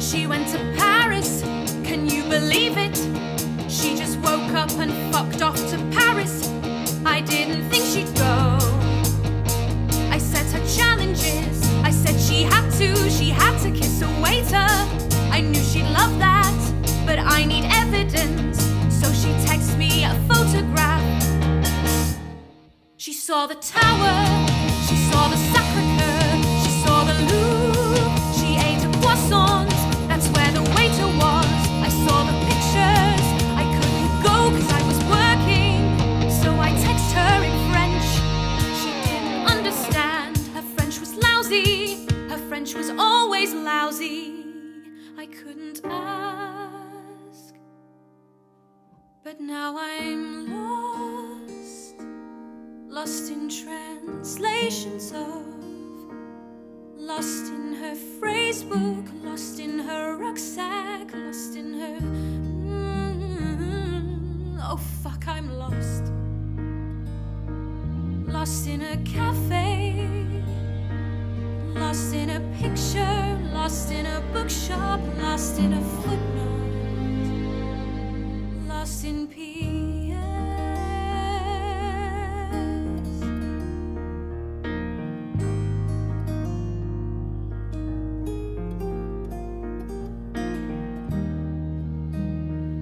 She went to Paris, can you believe it? She just woke up and fucked off to Paris. I didn't think she'd go. I set her challenges. I said she had to, she had to kiss a waiter. I knew she'd love that, but I need evidence. So she texts me a photograph. She saw the tower, was always lousy. I couldn't ask, but now I'm lost. Lost in translations of lost in her phrase book lost in her rucksack lost in her Mm, oh fuck i'm lost. Lost in a cafe picture lost in a bookshop lost in a footnote lost in peace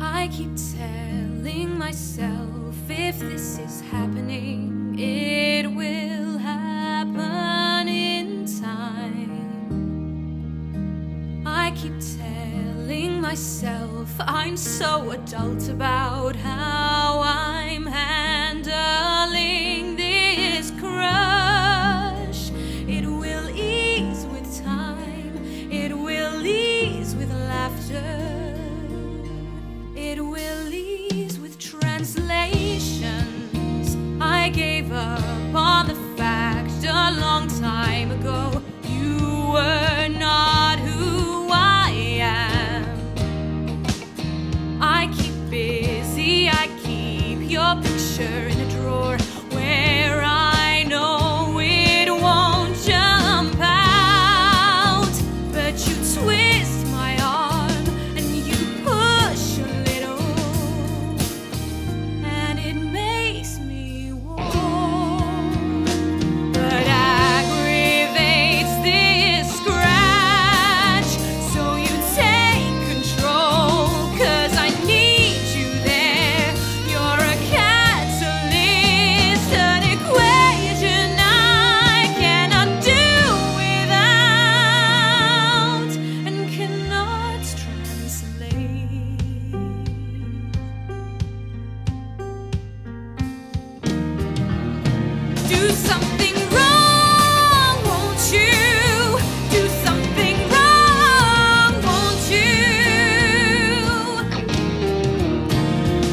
I keep telling myself if this is happening, myself I'm so adult about how I'm handling this crush. It will ease with time, it will ease with laughter. It will ease with translations. I gave up on the fact a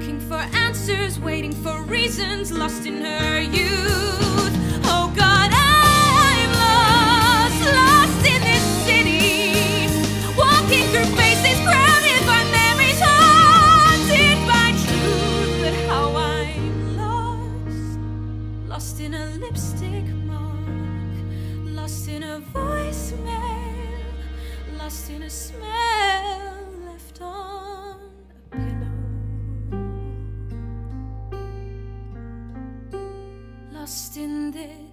Looking for answers, waiting for reasons, lost in her youth. Oh God, I'm lost, lost in this city. Walking through faces crowded by memories, haunted by truth. But how I'm lost lost in a lipstick mark, lost in a voicemail, lost in a smell lost in this.